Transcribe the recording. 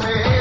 Father.